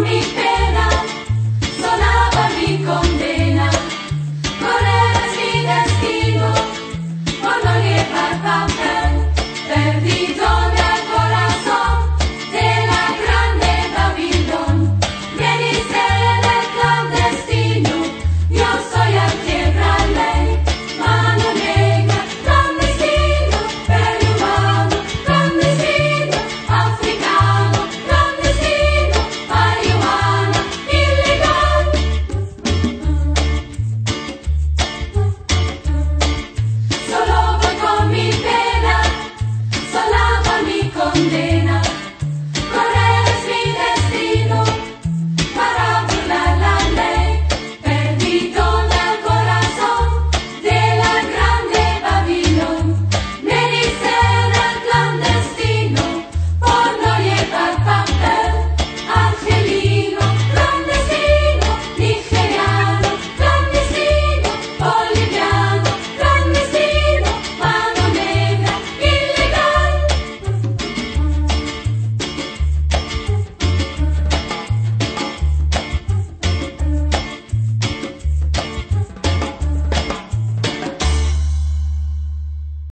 me.